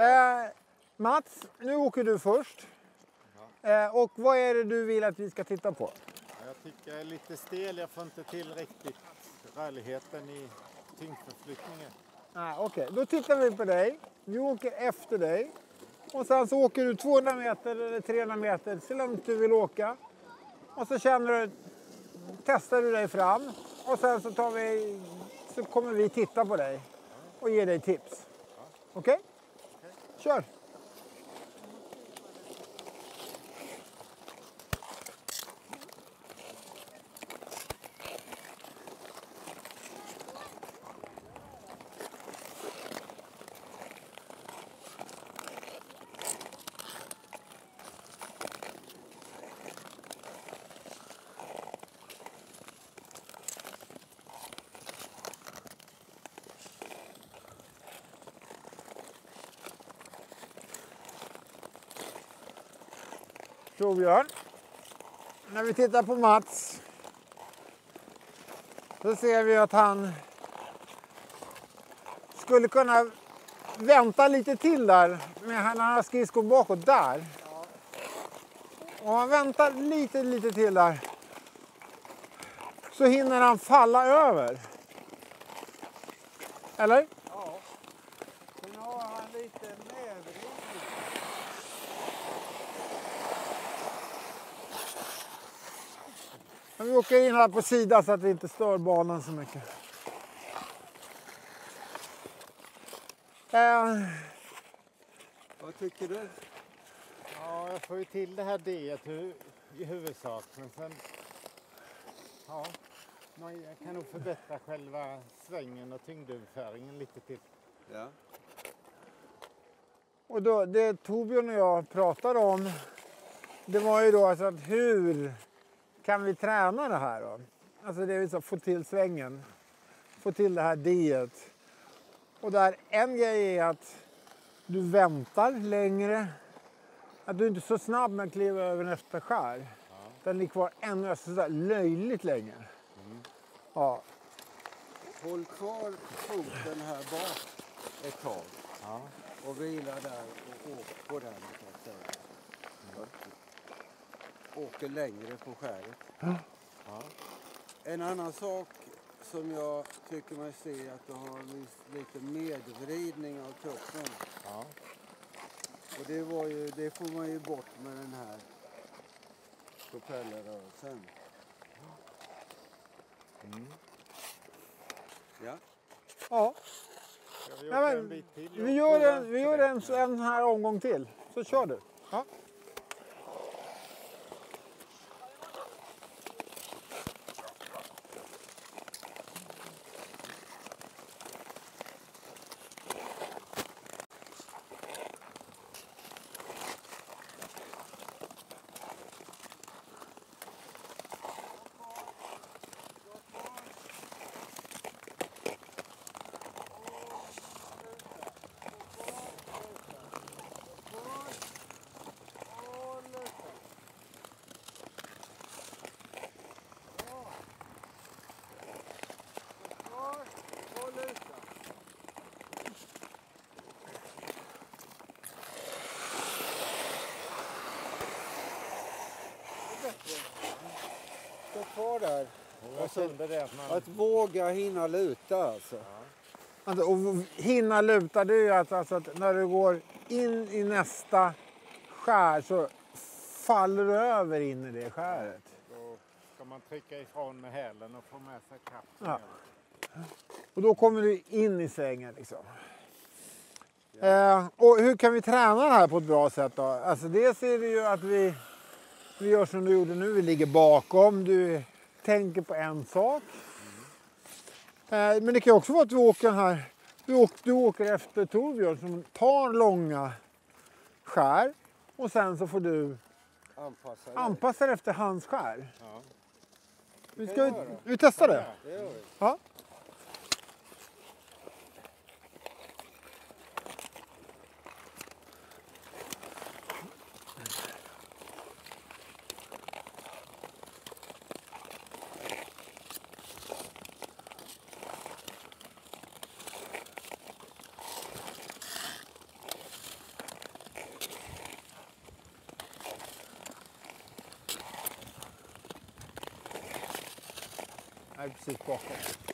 Eh, Mats, nu åker du först. Eh, och vad är det du vill att vi ska titta på? Jag tycker jag är lite stel. Jag får inte till riktigt rörligheten i tyngdförflyttningen. Ah, Okej, då tittar vi på dig. Vi åker efter dig. Och sen så åker du 200 meter eller 300 meter så långt du vill åka. Och så känner du, testar du dig fram. Och sen så, tar vi, så kommer vi titta på dig och ge dig tips. Okej? Kör! Torbjörn. När vi tittar på Mats så ser vi att han skulle kunna vänta lite till där Men han har skridskon bakåt där. Om han väntar lite, lite till där så hinner han falla över. Eller? Ja. Sen har han lite medvind. Men Vi åker in här på sidan så att vi inte stör banan så mycket. Eh, Vad tycker du? Ja, jag får ju till det här D hu- i huvudsak. Men sen... Ja, jag kan nog förbättra själva svängen och tyngdöverföringen lite till. Ja. och då, det Torbjörn och jag pratade om det var ju då alltså att hur kan vi träna det här då? Alltså det vill säga få till svängen, få till det här d Och där en grej är att du väntar längre, att du inte är så snabb med att kliva över nästa skär. Den ligger kvar ännu så där löjligt länge. Ja, Håll kvar foten här bak ett tag Ja. och vila där och åk på den. Åker längre på skäret. Ja. En annan sak som jag tycker mig se är att du har viss, lite medvridning av kroppen. Ja. Och det, var ju, det får man ju bort med den här propellerrörelsen. Mm. Ja. ja. Ska vi Ja, åka men en bit till? Vi gör en, vi gör en, en här omgång till, så kör du. Ja. Kvar där. Jag kände det att man... Att våga hinna luta alltså. Alltså, och hinna luta, det är ju att, alltså att när du går in i nästa skär så faller du över in i det skäret. Då ska man trycka ifrån med hälen och få med sig kraften. Ja. Och då kommer du in i svängen liksom. Eh, och hur kan vi träna det här på ett bra sätt då? Alltså dels är det ju att vi, vi gör som du gjorde nu, vi ligger bakom, du tänker på en sak. Eh, men det kan också vara att du åker här, du åker, du åker efter Torbjörn som tar långa skär och sen så får du Anpassa dig. anpassa dig efter hans skär. Ja. Vi, ska, göra. vi testar det. Det gör vi. Ja. Här är precis bakom.